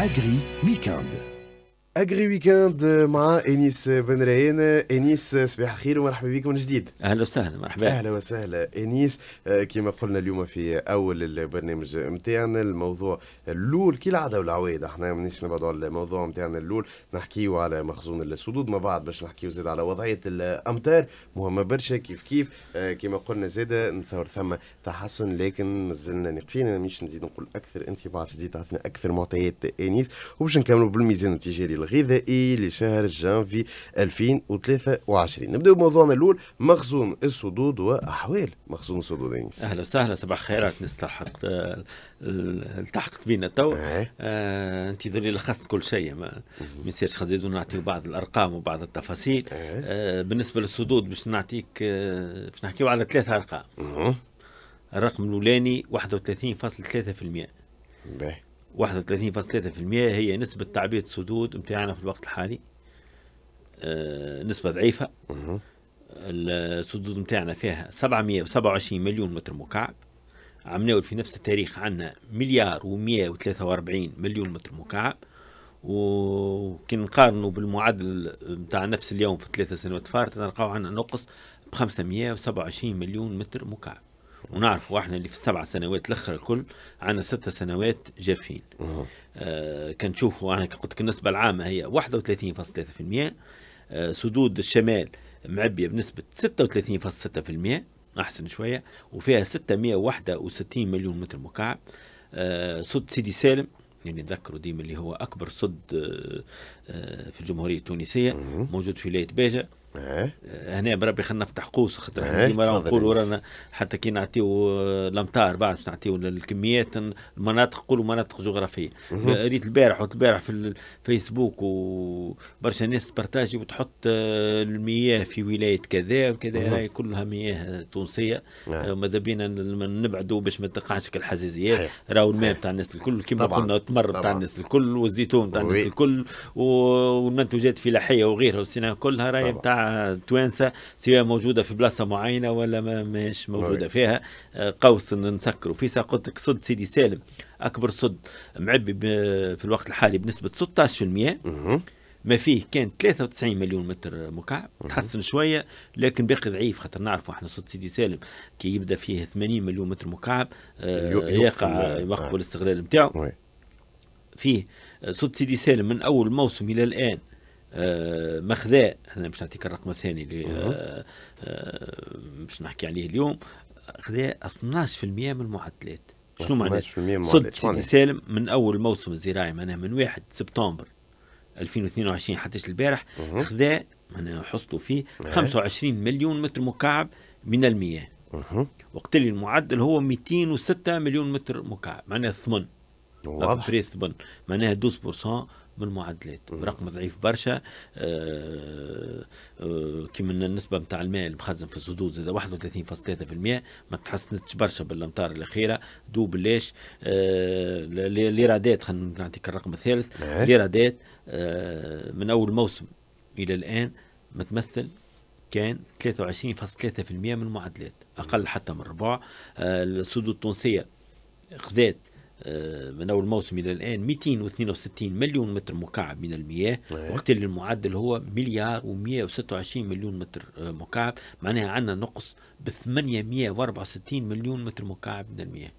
Agri Weekend Agri Weekend مع أنيس بن ريانة. أنيس صباح الخير ومرحبا بكم من جديد. أهلا وسهلا مرحبا. أهلا وسهلا. أنيس كما قلنا اليوم في أول البرنامج نتاعنا الموضوع الأول كي العادة والعوايد إحنا مانيش نبعدوا على الموضوع نتاعنا الأول نحكيو على مخزون السدود مع بعض باش نحكيو زاد على وضعية الأمطار. مهمه برشا كيف كيف كما قلنا زاد نتصور ثم تحسن لكن مازلنا ناقصين. أنا مش نزيد نقول أكثر انت بعد جديد تعطينا أكثر معطيات إنيس. وباش نكملوا بالميزان التجاري الغذائي لشهر جانفي 2023 نبدأ بموضوعنا الأول مخزون الصدود وأحوال مخزون الصدود أنيس أهلا وسهلا صباح خيرات نستحق التحقت بينا تو. آه أنت ذولي لخصت كل شيء ما يصيرش خزيزون نعطيو بعض الأرقام وبعض التفاصيل. آه بالنسبة للصدود باش نعطيك آه باش نحكيو على ثلاثة أرقام. الرقم الأولاني 31.3% باهي. 31.3% هي نسبة تعبئة السدود نتاعنا في الوقت الحالي. آه نسبة ضعيفة. السدود نتاعنا فيها 727 مليون متر مكعب. عم في نفس التاريخ عندنا مليار و143 مليون متر مكعب. وكي نقارنوا بالمعدل نتاع نفس اليوم في ثلاثة سنوات فاتت نلقاو عندنا نقص ب 527 مليون متر مكعب. ونعرفوا إحنا اللي في السبع سنوات الآخر الكل عندنا ست سنوات جافين. آه كان نشوفوا أنا قلت لك النسبة العامة هي 31.3% آه سدود الشمال معبية بنسبة 36.6% أحسن شوية وفيها 661 مليون متر مكعب. آه سد سيدي سالم يعني نذكروا ديما اللي هو أكبر سد آه، آه، في الجمهورية التونسية موجود في ولاية باجة. إيه. هنا بربي خلينا نفتح قوس خاطر إحنا إيه، ديما نقولوا رانا حتى كي نعطيو الامطار بعد باش نعطيو الكميات المناطق نقولوا مناطق جغرافية. ريت البارح البارح في الفيسبوك وبرشا ناس تبارتاجي وتحط آه، المياه في ولاية كذا وكذا راهي كلها مياه تونسية. نعم. آه، ماذا بينا نبعدوا باش ما تقعش الحزازيات. راهو الماء بتاع الناس الكل كما قلنا التمر بتاع الناس الكل والزيتون بتاع الناس الكل والمنتوجات الفلاحيه وغيرها والسنة كلها راهي بتاع توانسة سواء موجودة في بلاصة معينة ولا ما مش موجودة فيها. آه، قوس نسكروا. في قلت لك صد سيدي سالم. أكبر صد معبي في الوقت الحالي بنسبة 16% ما فيه كان 93 مليون متر مكعب. تحسن شوية لكن باقي ضعيف خاطر نعرفوا إحنا صوت سيدي سالم كي يبدأ فيه 80 مليون متر مكعب آه يقع يوقف الاستغلال نتاعو فيه صوت سيدي سالم من أول موسم إلى الآن. آه، مخذاء أنا باش نعطيك الرقم الثاني اللي آه، آه، باش نحكي عليه اليوم. خذاء 12% من المعدلات. شنو معناتها؟ صد سيدي سالم من أول الموسم الزراعي معناها من 1 سبتمبر 2022 حتى البارح خذا معناها حصلوا فيه 25 مليون متر مكعب من المياه. وقت اللي المعدل هو 206 مليون متر مكعب معناها ثمن. واضح. ثمن. معناها 12% من المعدلات رقم ضعيف برشا. آه آه كما النسبة نتاع الماء المخزن في السدود زاد 31.3% ما تحسنتش برشا بالأمطار الأخيرة. دوب ليش؟ آه ليرادات خلينا نعطيك الرقم الثالث. ليرادات آه من أول موسم إلى الآن متمثل كان 23.3% من المعدلات أقل حتى من ربع آه السدود التونسية خذات آه، من أول موسم إلى الآن 262 مليون متر مكعب من المياه. إيه. وقت اللي المعدل هو مليار و126 مليون متر آه، مكعب. معناها عندنا نقص ب 864 مليون متر مكعب من المياه.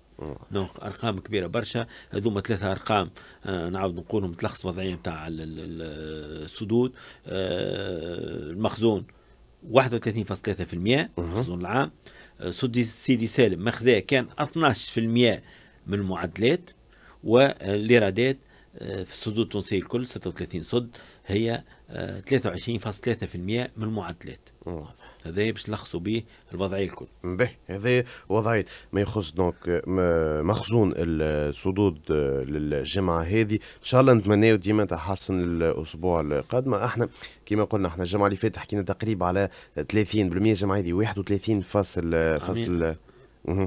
أرقام كبيرة برشا. هذوما ثلاثة أرقام آه نعاود نقولهم تلخص وضعية نتاع السدود. آه المخزون 31.3% المخزون العام. آه سيدي سالم مخذاه كان 12% من المعدلات والايرادات آه، في الصدود التونسيه الكل 36 صد هي 23.3% آه، من المعدلات هذا باش نلخصوا به الوضعية الكل. به هذا وضعية ما يخص دونك مخزون الصدود آه، للجمعه هذه إن شاء الله نتمناو ديما تحسن الأسبوع القادم إحنا كما قلنا إحنا الجمعه اللي فاتت حكينا تقريبا على 30% الجمعه هذه 31 فاصل فاصل.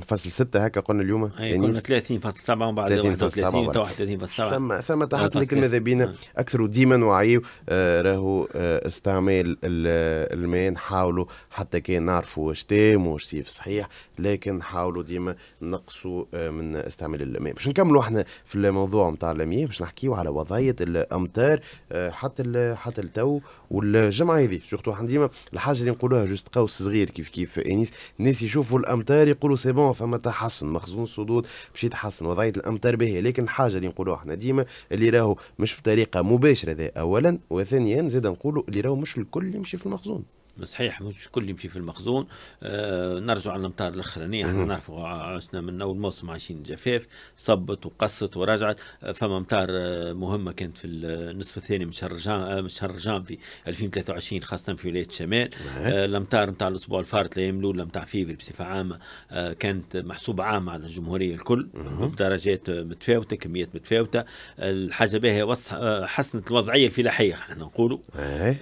فصل ستة هكا قلنا اليوم. هي كنا 30.7 ومن بعد 31 31 31.7 ثم ثم تحسن لكن ماذا بينا. أكثر وديما نوعيو آه راهو آه استعمال ال- الماء. نحاولوا حتى كان نعرفوا واش تام واش سيف صحيح لكن نحاولوا ديما نقصوا آه من استعمال الماء. باش نكملوا إحنا في الموضوع نتاع المياه باش نحكيو على وضعية الأمطار آه حتى حتى التو والجمعة هذه. surtout إحنا ديما الحاجة اللي نقولوها juste قوس صغير كيف كيف. انيس الناس يشوفوا الأمطار يقولوا c'est bon ثم تحسن مخزون السدود باش يتحسن وضعية الامطار باهيه لكن الحاجة اللي نقولوها إحنا ديما اللي راهو مش بطريقة مباشرة هذا اولا وثانيا زاد نقولوا اللي راهو مش الكل يمشي في المخزون. صحيح مش كل يمشي في المخزون. آه نرجع على الامطار الاخرانيه إحنا. نعرفوا عشنا من أول موسم عايشين جفاف صبت وقصت ورجعت. آه، فما امطار آه، مهمة كانت في النصف الثاني من شهر جان آه، من شهر جانفي 2023 خاصة في ولاية الشمال آه، الامطار نتاع الأسبوع الفارط الأيام الأولى نتاع فيفري بصفة عامة آه، كانت محسوبة عامة على الجمهورية الكل بدرجات متفاوتة كميات متفاوتة. الحاجة باهية وص- حسنت الوضعية الفلاحيه إحنا نقولوا.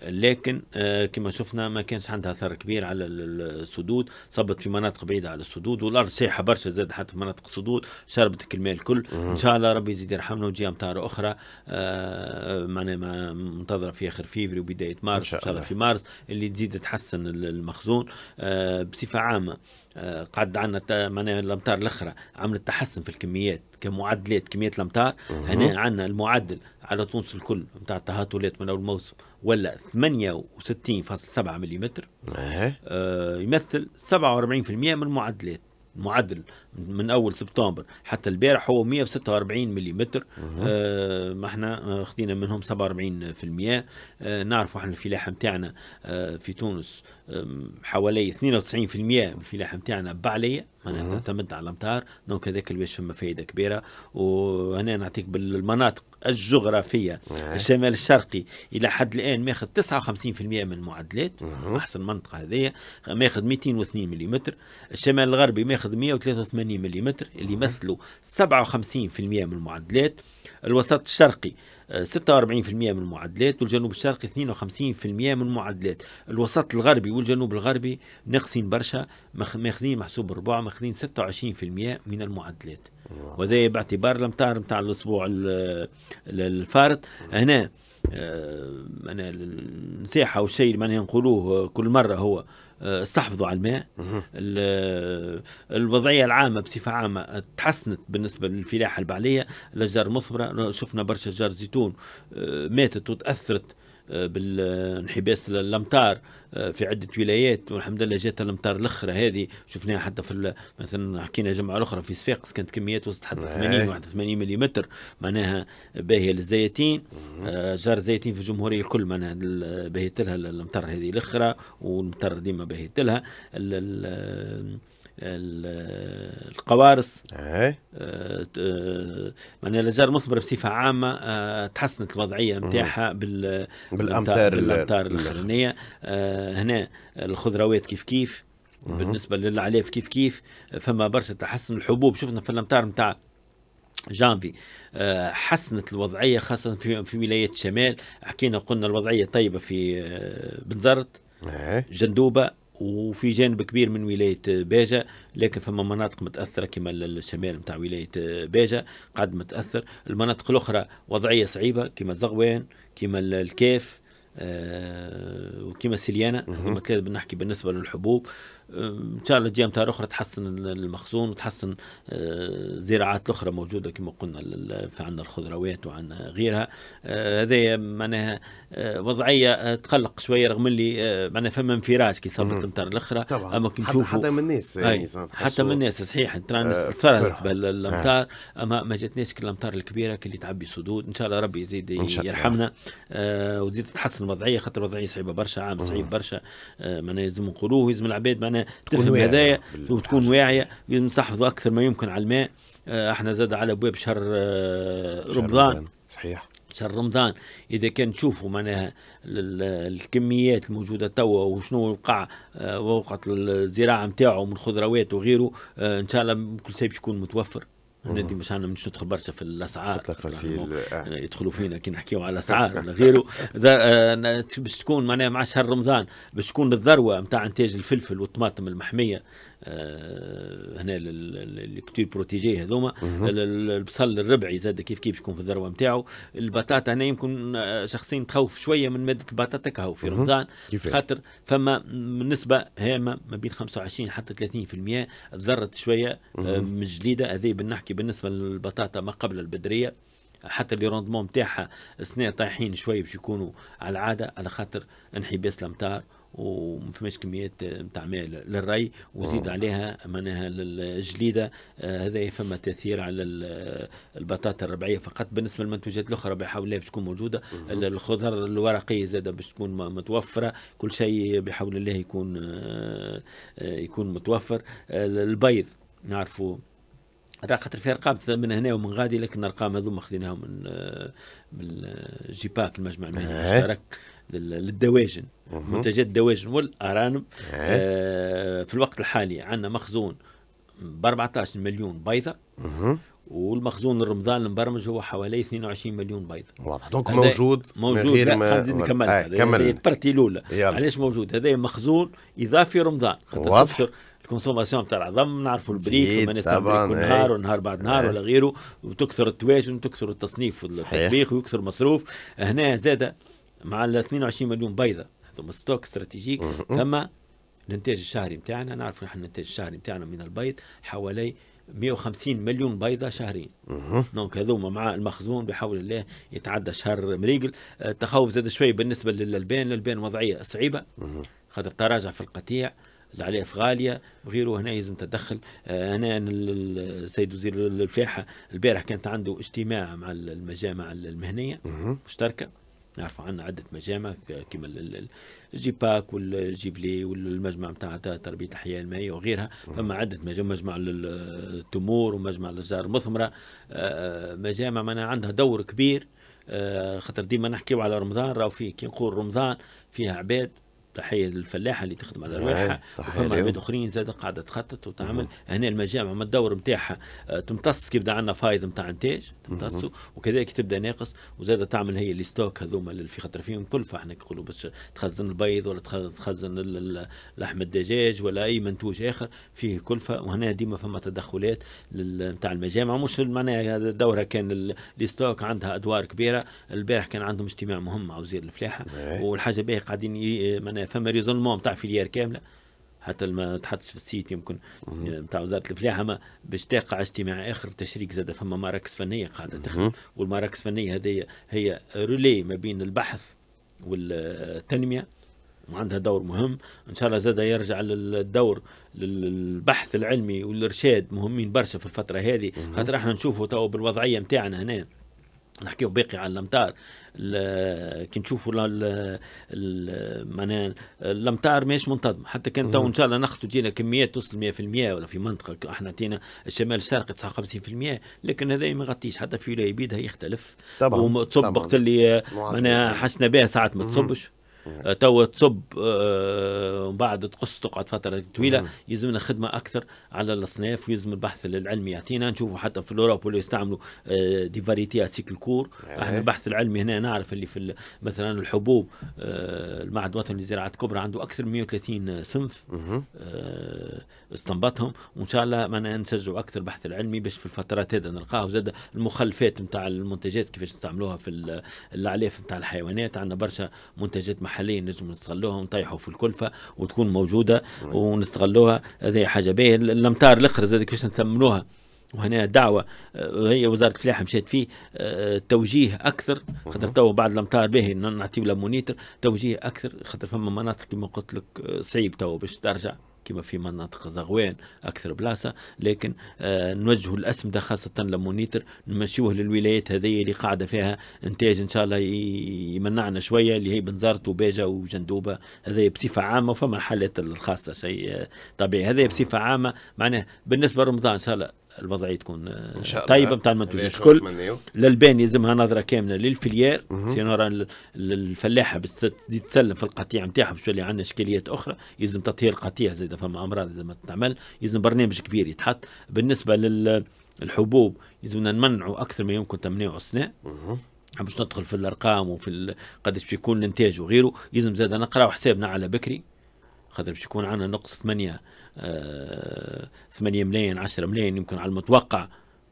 لكن آه، كما شفنا ما كانش عندها أثر كبير على ال- ال- السدود صبت في مناطق بعيدة على السدود والأرض شايحه برشا زاد حتى في مناطق السدود شربت الماء الكل. إن شاء الله ربي يزيد يرحمنا وتجي أمطار أخرى آه، معناها ما- منتظرة في آخر فيفري وبداية مارس شاء إن شاء الله الله. في مارس اللي تزيد تحسن ال- المخزون آه، بصفة عامة. آه، قعد عندنا معناها الأمطار الأخرى عملت تحسن في الكميات كمعدلات كميات الأمطار. هنا عندنا المعدل على تونس الكل نتاع التهاطلات من أول موسم. ولا 68.7 ملم إيه. آه، يمثل 47% من المعدلات المعدل من أول سبتمبر. حتى البارح هو 146 ملم آه ما إحنا آه، خدينا منهم 47% آه نعرفوا إحنا الفلاحة نتاعنا آه في تونس حوالي 92% من الفلاحة نتاعنا بعليه معناها تعتمد على الأمطار. دونك هذاك اللي باش فما فايدة كبيرة. وهنا نعطيك بالمناطق الجغرافية. الشمال الشرقي إلى حد الآن ماخذ 59% من المعدلات. أحسن منطقة هذه. ماخذ 202 ملم الشمال الغربي ماخذ 183 ملم اللي يمثلوا 57% من المعدلات الوسط الشرقي 46% من المعدلات والجنوب الشرقي 52% من المعدلات الوسط الغربي والجنوب الغربي ناقصين برشا ماخذين محسوب الربع ماخذين 26% من المعدلات وهذا باعتبار الامطار نتاع الأسبوع ال- ال- الفارط. هنا آه، أنا النصيحة والشيء اللي معناها نقولوه كل مرة هو آه، استحفظوا على الماء. ال- الوضعية العامة بصفة عامة تحسنت بالنسبة للفلاحة البعلية. الاشجار المثمره شفنا برشا اشجار زيتون آه، ماتت وتأثرت آه، بالانحباس الامطار آه، في عدة ولايات والحمد لله جات الامطار الأخرى هذه شفناها حتى في مثلا حكينا جمعة الاخرى في صفاقس كانت كميات وصلت حتى 80 إيه. 81 ملم معناها باهيه للزيتين آه، اشجار الزيتين في الجمهورية الكل معناها باهيت لها الامطار هذه الأخرى والمطر ديما باهيت لها القوارص إيه. آه، آه، معناها الاشجار المثمره بصفة عامة آه، تحسنت الوضعية نتاعها بال بالامطار ال- بالامطار ال- الأخرانية. هنا الخضروات كيف كيف بالنسبة للعلاف كيف كيف فما برشا تحسن. الحبوب شفنا في الامطار نتاع جانفي حسنت الوضعية خاصة في في ولايات الشمال. حكينا قلنا الوضعية طيبة في بنزرت إيه. جندوبة وفي جانب كبير من ولاية باجه لكن فما مناطق متأثرة كما الشمال نتاع ولاية باجه قاعد متأثر. المناطق الأخرى وضعية صعيبة كما زغوان كما الكاف آه، وكما سليانه ثلاثة بنحكي بالنسبة للحبوب. آه، إن شاء الله تجي امطار أخرى تحسن المخزون وتحسن آه، زراعات أخرى موجودة كما قلنا في عندنا الخضروات وعندنا غيرها. آه، هذه معناها آه، وضعية تقلق شوية رغم اللي معناها فما انفراج كي صابت الأمطار الأخرى. طبعا. أما كي حتى, نشوفوا حتى من الناس. يعني حتى من الناس صحيح. فرحوا. بالامطار أما ما جاتناش كل الأمطار الكبيرة اللي تعبي السدود إن شاء الله ربي يزيد. يرحمنا. وتزيد تتحسن الوضعية خاطر الوضعية صعيبة برشا عام صعيب برشا. معناها لازم نقولوه لازم العباد معناها تفهم بالحاجة. وتكون واعية لازم نستحفظوا أكثر ما يمكن على الماء. آه إحنا زاد على أبواب شهر آه رمضان. صحيح. شهر رمضان. إذا كان تشوفوا معناها ال- ال- الكميات الموجودة توا وشنو وقع آه، وقعت الزراعة نتاعو من خضروات وغيره إن شاء الله كل شيء باش يكون متوفر. ندي مش عنا مش ندخل برشا في الأسعار خاطر آه. يدخلوا فينا كي نحكيو على الأسعار ولا غيره آه، باش تكون معناها مع شهر رمضان باش تكون الذروة نتاع إنتاج الفلفل والطماطم المحمية هنا اللي كتير بروتيجي هذوما. البصل الربعي زاد كيف كيف يكون في الذروة نتاعو البطاطا هنا يمكن آه، شخصيا تخوف شوية من مادة البطاطا كهو في رمضان. خاطر فما بالنسبة هامة ما بين 25 حتى 30% تضرت شوية من جليده هذه بنحكي بالنسبة للبطاطا ما قبل البدرية. حتى اللي روندمون نتاعها اثناء طايحين شوي باش يكونوا على العادة على خاطر انحباس الأمطار. وما فماش كميات نتاع ماء للري وزيد عليها معناها الجليدة آه هذا فما تأثير على البطاطا الربعية. فقط بالنسبة للمنتوجات الأخرى بحول الله باش تكون موجودة الخضر الورقيه زاد باش تكون متوفرة. كل شيء بحول الله يكون آه يكون متوفر. البيض نعرفوا خاطر في أرقام من هنا ومن غادي لكن الأرقام هذوما خذيناهم من آه، من GIPAC المجمع المهني المشترك. للدواجن منتجات الدواجن والأرانب آه في الوقت الحالي عندنا مخزون ب 14 مليون بيضة والمخزون الرمضان المبرمج هو حوالي 22 مليون بيضة. واضح. donc موجود موجود. ما خلينا نكمل. آه كمل. ال partie الأولى. علاش موجود؟ هذا مخزون إضافي رمضان. واضح. ال consommation تاع العظم نعرفوا البريك وما طبعا نهار ونهار بعد نهار ولا غيره وتكثر الطواجن وتكثر التصنيف والتطبيق ويكثر مصروف. هنا زاد مع ال 22 مليون بيضة. هذوما stock stratégique. ثم الانتاج الشهري نتاعنا نعرف نحن الانتاج الشهري نتاعنا من البيض حوالي 150 مليون بيضة شهريا. donc هذوما مع المخزون بحول الله يتعدى شهر مريقل. التخوف آه، زاد شوي بالنسبة للألبان. الألبان وضعية صعيبة. خاطر تراجع في القطيع. العلاف غالية. وغيره هنا يلزم تدخل. آه، هنا السيد وزير الفلاحة البارح كانت عنده اجتماع مع المجامع المهنية. مشتركة. نعرفوا عندنا عدة مجامع كما الجيباك والجيبلي والمجمع نتاع تربية الحياة المائية وغيرها. فما عدة مجامع مجمع التمور ومجمع الأشجار المثمرة. آه، مجامع معناها عندها دور كبير. آه، خاطر ديما نحكيو على رمضان راهو فيه كي نقول رمضان فيها عباد. تحيه للفلاحه اللي تخدم على رواحها وفما عباد أخرين زاد قاعدة تخطط وتعمل. هنا المجامع ما الدور نتاعها آه، تمتص كيف بدأ عندنا فايض نتاع إنتاج تمتصه. وكذلك تبدأ ناقص. وزاد تعمل هي les stocks هذوما اللي في خاطر فيهم كلفه إحنا نقولوا باش تخزن البيض ولا تخزن لحم الدجاج ولا أي منتوج آخر فيه كلفه وهنا ديما فما تدخلات نتاع المجامع. مش معناها دورها كان ال stock عندها أدوار كبيرة. البارح كان عندهم اجتماع مهم مع وزير الفلاحة. والحاجة باهي قاعدين معناها فما raisonnement نتاع filière كاملة حتى ما تحطش في ال site يمكن نتاع وزارة الفلاحة ما باش تقع اجتماع آخر تشريك زاد فما مراكز فنية قاعدة تخدم. والمراكز الفنية هذه هي relais ما بين البحث والتنمية وعندها دور مهم. إن شاء الله زاد يرجع للدور للبحث العلمي والإرشاد مهمين برشا في الفترة هذه. خاطر إحنا نشوفوا تو بالوضعية نتاعنا هنا. نحكيو باقي على الامطار كي نشوفوا معناها الامطار ماهيش منتظمة. حتى كان تو إن شاء الله ناخذوا جينا كميات توصل 100% ولا في منطقة. إحنا عطينا الشمال الشرقي 59% لكن هذا ما يغطيش. حتى في ولاية بيدها يختلف. طبعا وتصب وقت اللي معناها حسنا بها ساعات ما تصبش. تو تصب آه، ومن بعد تقص تقعد فترة طويلة يلزمنا خدمة أكثر على الاصناف ويلزم البحث العلمي. يعطينا نشوفوا حتى في ال Europe اللي يستعملوا آه، des variétés cycle court. إحنا البحث العلمي هنا نعرف اللي في مثلا الحبوب المعهد الوطني للزراعه الكبرى عنده أكثر من 130 صنف استنبطهم. وإن شاء الله ما نسجلوا أكثر البحث العلمي باش في الفترات هذا نلقاه زاد المخلفات نتاع المنتجات كيفاش نستعملوها في الاعلاف نتاع الحيوانات. عندنا برشا منتجات محليه نجم نستغلوها ونطيحوا في الكلفة وتكون موجودة ونستغلوها. هذه حاجة باهية. الامطار الأخرى زاد كيفاش نثمنوها؟ وهنا دعوة هي وزارة الفلاحة مشات فيه توجيه أكثر خاطر تو بعد الأمطار باهي نعطيو ammonitre توجيه أكثر خاطر فما مناطق كما قلت لك صعيب تو باش ترجع. كما في مناطق زغوان أكثر بلاصة لكن آه نوجهوا الاسمده خاصة l'ammonitre نمشيوه للولايات هذه اللي قاعدة فيها إنتاج إن شاء الله يمنعنا شوية اللي هي بنزرت وباجة وجندوبة هذه بصفة عامة وفما الحالات الخاصة شيء آه، طبيعي. هذه بصفة عامة معناه بالنسبة لرمضان إن شاء الله الوضعية تكون شاء طيبة نتاع المنتوجات. الكل للبان يلزمها نظرة كاملة للفليير. سينو الفلاحة تزيد تسلم في القطيع نتاعها باش يولي عندنا إشكاليات أخرى. يلزم تطهير القطيع زي فما أمراض لازم تتعمل يلزم برنامج كبير يتحط. بالنسبة للحبوب يلزمنا نمنعوا أكثر ما يمكن تمنيع الصناع باش ندخل في الأرقام وفي قداش باش يكون الانتاج وغيره. يلزم زاد نقراو حسابنا على بكري. خاطر باش يكون عندنا نقص 8 8 ملايين 10 ملايين يمكن على المتوقع.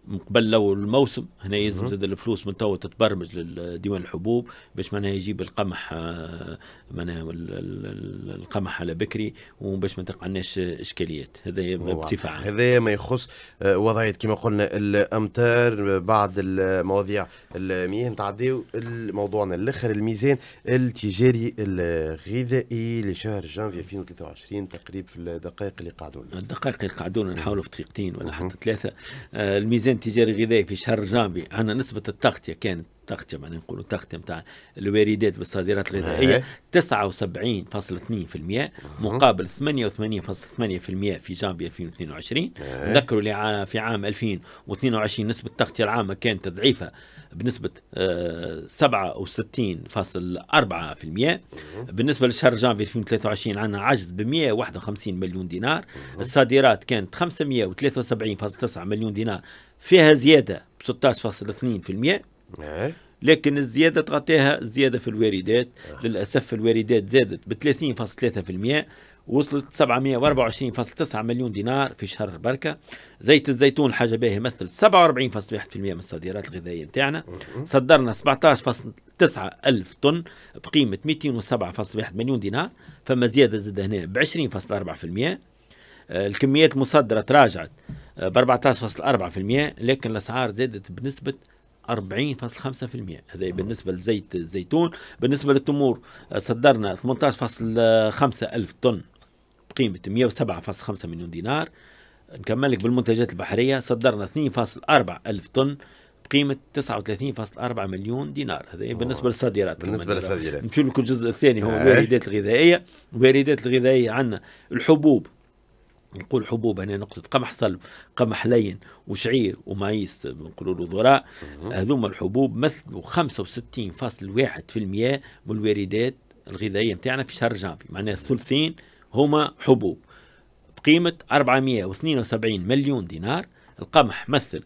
من قبل لو الموسم هنا يلزم زاد الفلوس من تو تتبرمج لديوان الحبوب. باش معناها يجيب القمح آه، معناها القمح على بكري وباش ما تقعناش إشكاليات. هذا بصفة عامة. هذا ما يخص آه، وضعية كما قلنا الأمتار بعد المواضيع المياه. نتعداو موضوعنا الأخر الميزان التجاري الغذائي لشهر جانفي 2023 تقريب في الدقائق اللي قعدونا الدقائق اللي قعدونا نحاولوا في دقيقتين ولا حتى ثلاثة. آه، الميزان التجاري الغذائي في شهر جانفي. عندنا نسبة التغطية كانت تغطية معناها نقولوا تغطية نتاع الواردات بالصادرات الغذائية 79.2% مقابل 88.8% في جانفي 2022 نذكروا في عام 2022 نسبة التغطية العامة كانت ضعيفة بنسبة 67.4% بالنسبة لشهر جانفي 2023 عندنا عجز ب 151 مليون دينار. الصادرات كانت 573.9 مليون دينار. فيها زيادة ب 16.2% لكن الزيادة تغطيها الزيادة في الواردات. للأسف الواردات زادت ب 30.3% وصلت 724.9 مليون دينار في شهر بركة زيت الزيتون حاجة باهية يمثل 47.1% من الصادرات الغذائية نتاعنا صدرنا 17.9 ألف طن بقيمة 207.1 مليون دينار فما زيادة زاد هنا ب 20.4% الكميات المصدرة تراجعت ب 14.4% لكن الأسعار زادت بنسبة 40.5% هذا بالنسبة لزيت الزيتون. بالنسبة للتمور صدرنا 18.5 ألف طن بقيمة 107.5 مليون دينار. نكمل لك بالمنتجات البحرية صدرنا 2.4 ألف طن بقيمة 39.4 مليون دينار. هذا بالنسبة للصادرات. بالنسبة للصادرات. نمشي لك الجزء الثاني هو الواردات الغذائية. الواردات الغذائية عندنا الحبوب. نقول حبوب هنا نقصد قمح صلب قمح لين وشعير ومايس نقولوا له ذراء هذوما الحبوب مثلوا 65.1% من الواردات الغذائية نتاعنا في شهر جانفي. معناها الثلثين هما حبوب. بقيمة 472 مليون دينار. القمح مثل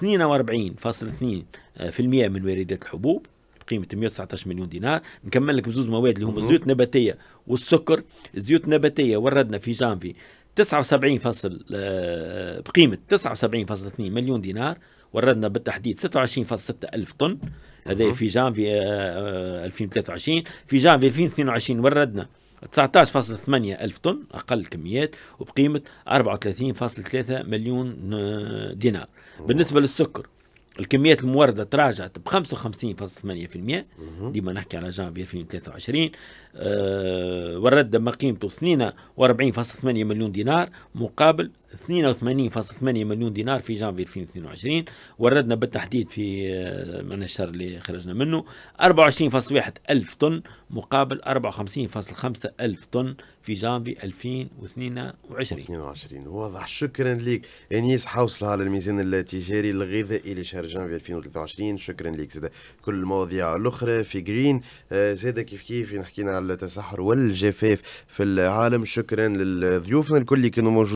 42.2% من واردات الحبوب. بقيمة 119 مليون دينار. نكمل لك بزوز مواد اللي هما الزيوت النباتية والسكر. الزيوت النباتية وردنا في جانفي 79 فاصل آه، بقيمة 79.2 مليون دينار وردنا بالتحديد 26.6 ألف طن. هذا في جانفي 2023 آه، آه، في جانفي 2022 وردنا 19.8 ألف طن أقل كميات وبقيمة 34.3 مليون دينار. بالنسبة للسكر الكميات الموردة تراجعت ب 55.8% ديما نحكي على جانفي 2023 آه والرد ما قيمته 42.8 مليون دينار مقابل 82.8 مليون دينار في جانفي 2022 وردنا بالتحديد في آه، من الشهر اللي خرجنا منه 24.1 ألف طن مقابل 54.5 ألف طن في جانفي 2022 22 واضح. شكرا لك. إنيس حوصله على الميزان التجاري الغذائي لشهر جانفي 2023 شكرا لك زاد كل المواضيع الأخرى في جرين. آه، زاد كيف كيف؟ نحكينا على التصحر والجفاف في العالم. شكرا للضيوف الكل اللي كانوا موجودين.